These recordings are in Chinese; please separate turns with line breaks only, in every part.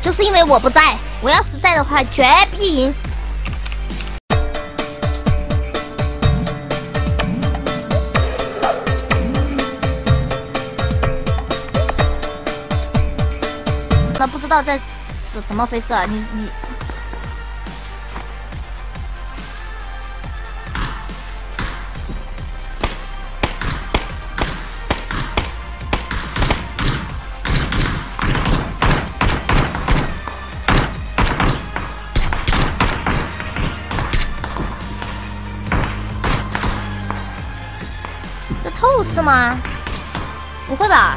就是因为我不在，我要是在的话，绝必赢。那不知道在是怎么回事啊？你你。是吗？不会吧？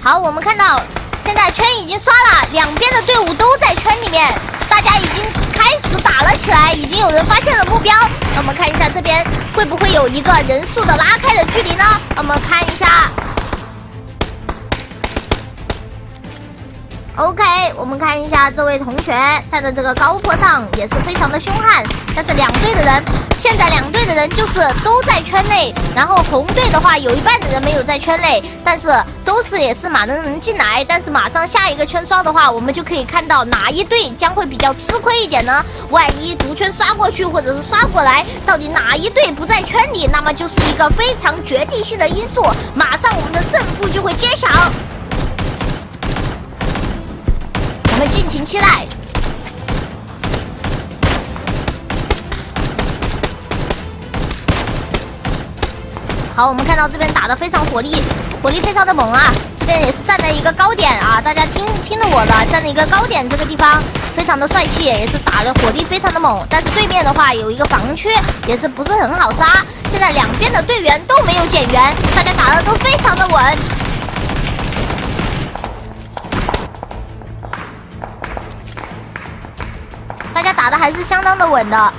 好，我们看到现在圈已经刷了，两边的队伍都在圈里面，大家已经开始打了起来，已经有人发现了目标。那我们看一下这边会不会有一个人数的拉开的距离呢？我们看一下。OK，我们看一下这位同学站在这个高坡上，也是非常的凶悍。但是两队的人，现在两队的人就是都在圈内，然后红队的话有一半的人没有在圈内，但是都是也是马能能进来。但是马上下一个圈刷的话，我们就可以看到哪一队将会比较吃亏一点呢？万一毒圈刷过去或者是刷过来，到底哪一队不在圈里，那么就是一个非常决定性的因素，马上我们的胜负就会揭晓。我们尽情期待。好，我们看到这边打的非常火力，火力非常的猛啊！这边也是站在一个高点啊，大家听听着我的，站在一个高点这个地方，非常的帅气，也是打的火力非常的猛。但是对面的话有一个防区，也是不是很好杀。现在两边的队员都没有减员，大家打的都非常的稳。还是相当的稳的。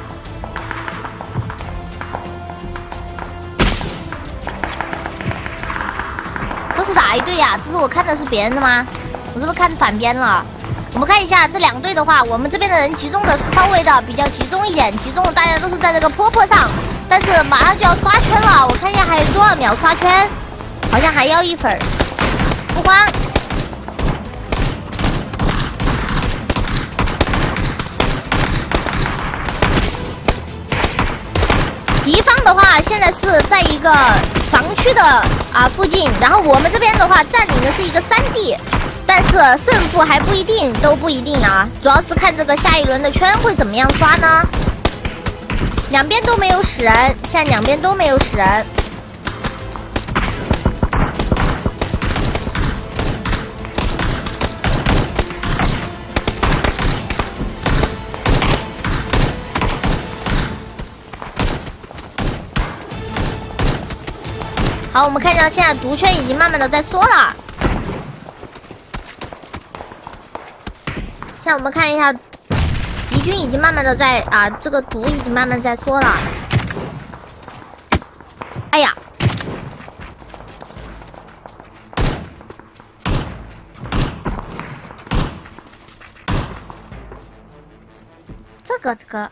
这是哪一队呀？这是我看的是别人的吗？我是不是看反边了？我们看一下这两队的话，我们这边的人集中的是稍微的比较集中一点，集中的大家都是在这个坡坡上，但是马上就要刷圈了。我看一下还有多少秒刷圈，好像还要一会儿，不慌。的话现在是在一个房区的啊附近，然后我们这边的话占领的是一个山地，但是胜负还不一定，都不一定啊，主要是看这个下一轮的圈会怎么样刷呢？两边都没有死人，现在两边都没有死人。好，我们看一下，现在毒圈已经慢慢的在缩了。现在我们看一下，敌军已经慢慢的在啊，这个毒已经慢慢在缩了。哎呀，这个这个。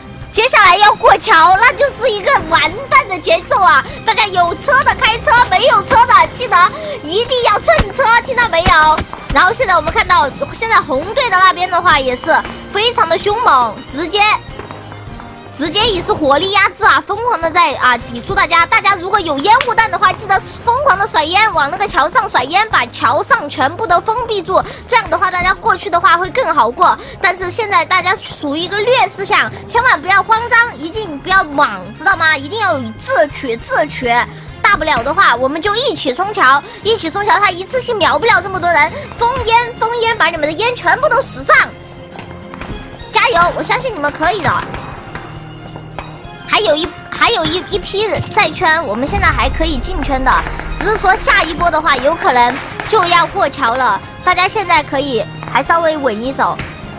接下来要过桥，那就是一个完蛋的节奏啊！大家有车的开车，没有车的记得一定要蹭车，听到没有？然后现在我们看到，现在红队的那边的话也是非常的凶猛，直接。直接以是火力压制啊，疯狂的在啊抵触大家。大家如果有烟雾弹的话，记得疯狂的甩烟，往那个桥上甩烟，把桥上全部都封闭住。这样的话，大家过去的话会更好过。但是现在大家处于一个劣势下，千万不要慌张，一定不要莽，知道吗？一定要自取自取。大不了的话，我们就一起冲桥，一起冲桥。他一次性秒不了这么多人，封烟，封烟，把你们的烟全部都使上。加油，我相信你们可以的。还有一还有一一批在圈，我们现在还可以进圈的，只是说下一波的话，有可能就要过桥了。大家现在可以还稍微稳一手，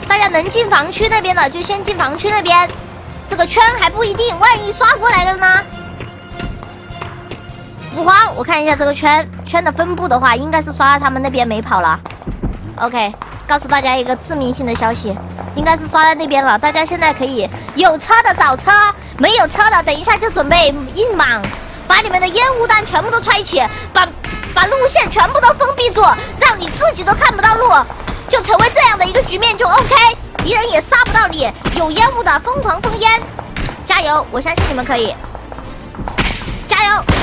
大家能进防区那边的就先进防区那边，这个圈还不一定，万一刷过来了呢？不慌，我看一下这个圈圈的分布的话，应该是刷到他们那边没跑了。OK，告诉大家一个致命性的消息，应该是刷在那边了。大家现在可以有车的找车。没有车的，等一下就准备硬莽，把你们的烟雾弹全部都揣起，把把路线全部都封闭住，让你自己都看不到路，就成为这样的一个局面就 OK，敌人也杀不到你。有烟雾的疯狂封烟，加油！我相信你们可以，加油！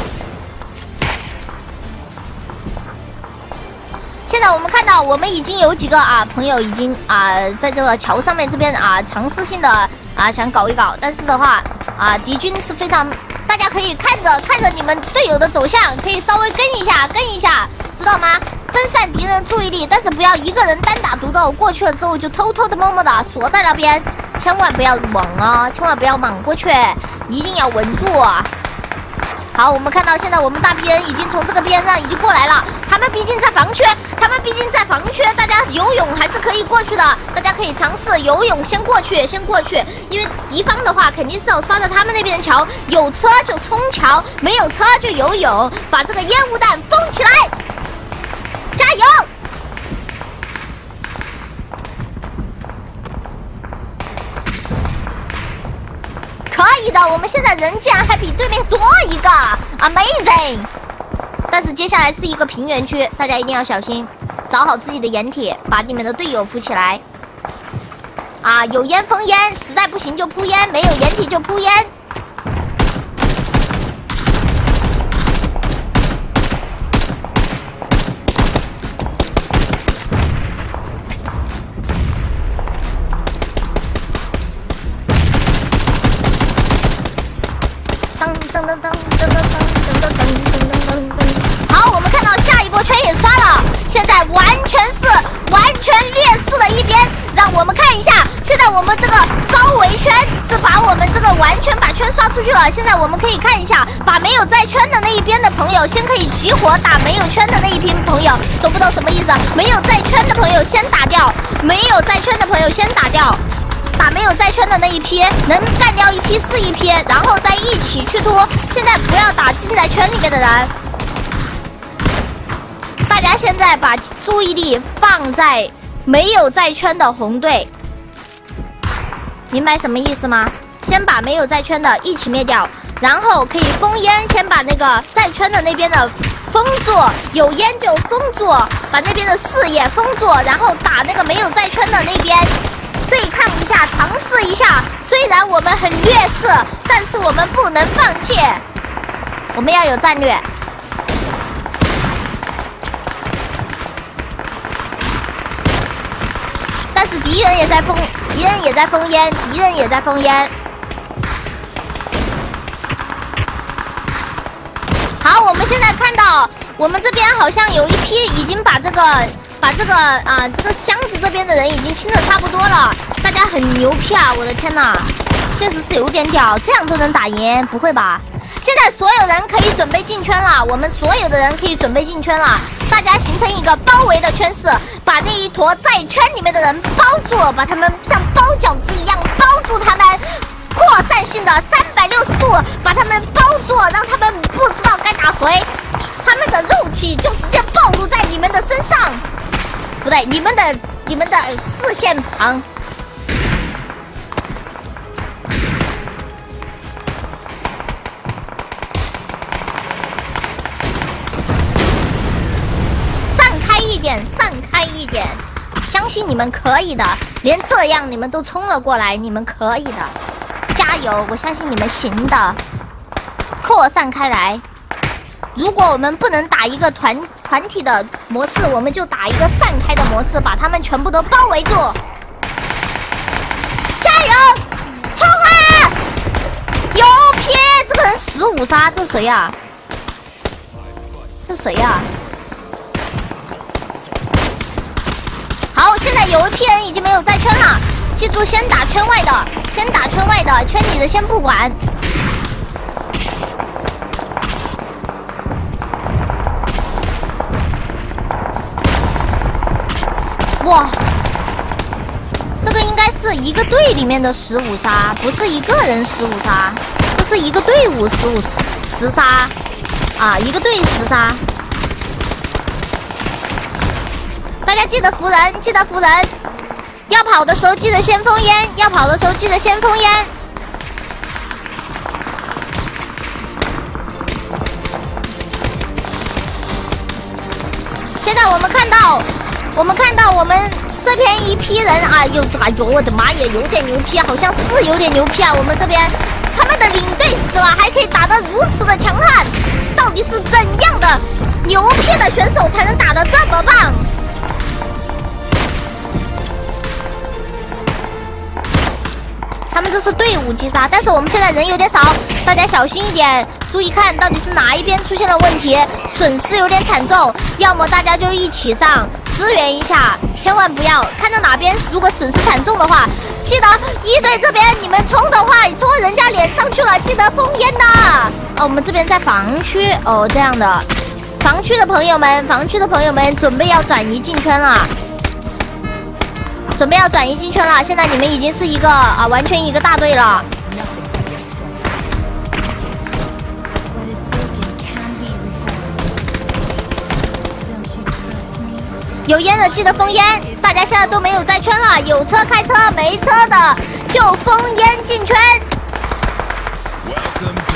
现在我们看到，我们已经有几个啊朋友已经啊在这个桥上面这边啊尝试性的啊想搞一搞，但是的话。啊，敌军是非常，大家可以看着看着你们队友的走向，可以稍微跟一下跟一下，知道吗？分散敌人注意力，但是不要一个人单打独斗，过去了之后就偷偷的摸摸的锁在那边，千万不要莽啊，千万不要莽过去，一定要稳住啊。好，我们看到现在我们大批人已经从这个边上已经过来了，他们毕竟在防区，他们毕竟在防区，大家游泳还是可以过去的，大家可以尝试游泳先过去，先过去，因为敌方的话肯定是要刷到他们那边的桥，有车就冲桥，没有车就游泳，把这个烟雾弹封起来，加油！可以的，我们现在人竟然还比对面多一个，amazing！但是接下来是一个平原区，大家一定要小心，找好自己的掩体，把你们的队友扶起来。啊，有烟封烟，实在不行就扑烟，没有掩体就扑烟。我们看一下现在我们这个包围圈是把我们这个完全把圈刷出去了。现在我们可以看一下，把没有在圈的那一边的朋友先可以集火打没有圈的那一批朋友，懂不懂什么意思？没有在圈的朋友先打掉，没有在圈的朋友先打掉，打没有在圈的那一批，能干掉一批是一批，然后再一起去突。现在不要打进在圈里面的人，大家现在把注意力放在没有在圈的红队，明白什么意思吗？先把没有在圈的一起灭掉，然后可以封烟，先把那个在圈的那边的封住，有烟就封住，把那边的视野封住，然后打那个没有在圈的那边，对抗一下，尝试一下。虽然我们很劣势，但是我们不能放弃，我们要有战略。敌人也在封，敌人也在封烟，敌人也在封烟。好，我们现在看到，我们这边好像有一批已经把这个把这个啊这个箱子这边的人已经清的差不多了，大家很牛批啊！我的天呐，确实是有点屌，这样都能打赢，不会吧？现在所有人可以准备进圈了，我们所有的人可以准备进圈了，大家形成一个包围的圈势，把那一坨在圈里面的人包住，把他们像包饺子一样包住他们。扩散性的三百六十度把他们包住，让他们不知道该打谁，他们的肉体就直接暴露在你们的身上，不对，你们的你们的视线旁。点，相信你们可以的，连这样你们都冲了过来，你们可以的。加油！我相信你们行的，扩散开来。如果我们不能打一个团团体的模式，我们就打一个散开的模式，把他们全部都包围住。加油！冲啊！有撇！这个人十五杀，这谁呀？这谁呀？有一批人已经没有在圈了记住先打圈外的先打圈外的圈里的先不管。哇这个应该是一个队里面的十五杀不是一个人十五杀这是一个队伍十五十杀。啊一个队十杀。大家记得扶人，记得扶人。要跑的时候记得先封烟，要跑的时候记得先封烟。现在我们看到，我们看到我们这边一批人啊，有哎呦我的妈耶，有点牛批，好像是有点牛批啊！我们这边他们的领队死了，还可以打得如此的强悍，到底是怎样的牛批的选手才能打得这么棒？他们这是队伍击杀，但是我们现在人有点少，大家小心一点，注意看到底是哪一边出现了问题，损失有点惨重，要么大家就一起上支援一下，千万不要看到哪边如果损失惨重的话，记得一队这边你们冲的话，冲人家脸上去了，记得封烟的。哦，我们这边在防区哦，这样的，防区的朋友们，防区的朋友们准备要转移进圈了。准备要转移进圈了，现在你们已经是一个啊，完全一个大队了。有烟的记得封烟，大家现在都没有在圈了，有车开车，没车的就封烟进圈。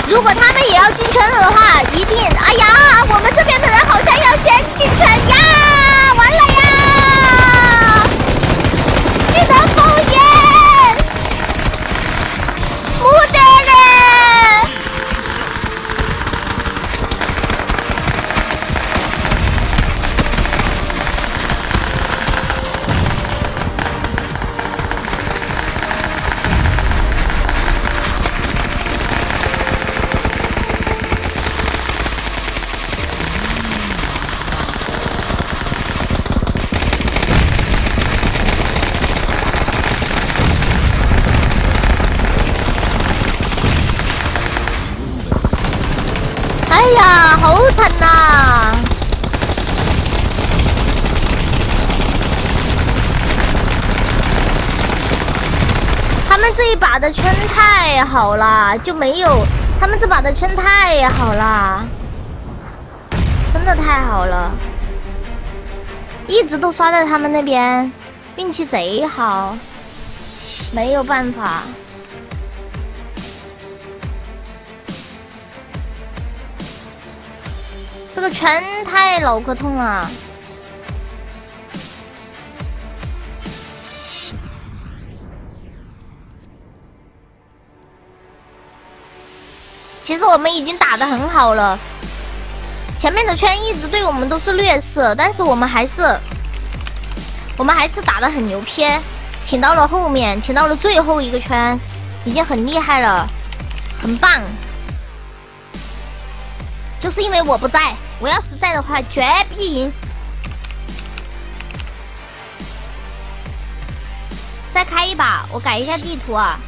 如果他们也要进圈了的话，一定，哎呀，我们这边的人好像要先进圈呀，他们这一把的圈太好了，就没有他们这把的圈太好了，真的太好了，一直都刷在他们那边，运气贼好，没有办法，这个圈太脑壳痛了。其实我们已经打的很好了，前面的圈一直对我们都是劣势，但是我们还是，我们还是打的很牛批，挺到了后面，挺到了最后一个圈，已经很厉害了，很棒。就是因为我不在，我要是在的话，绝必赢。再开一把，我改一下地图啊。